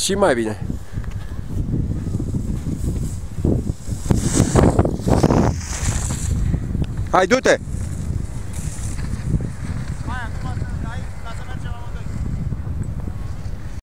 și mai bine. Hai, du-te!